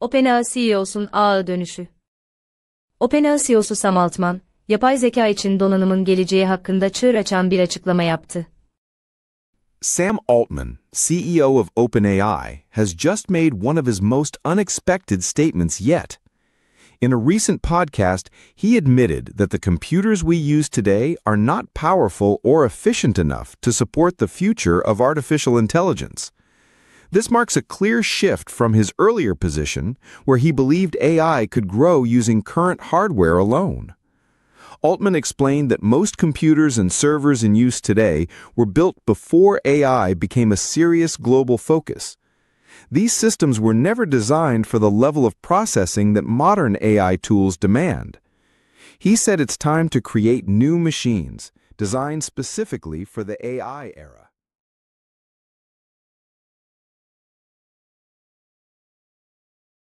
OpenAI CEO'sun ağa dönüşü. OpenAI CEO'su Sam Altman, yapay zeka için donanımın geleceği hakkında çığır açan bir açıklama yaptı. Sam Altman, CEO of OpenAI, has just made one of his most unexpected statements yet. In a recent podcast, he admitted that the computers we use today are not powerful or efficient enough to support the future of artificial intelligence. This marks a clear shift from his earlier position, where he believed AI could grow using current hardware alone. Altman explained that most computers and servers in use today were built before AI became a serious global focus. These systems were never designed for the level of processing that modern AI tools demand. He said it's time to create new machines, designed specifically for the AI era.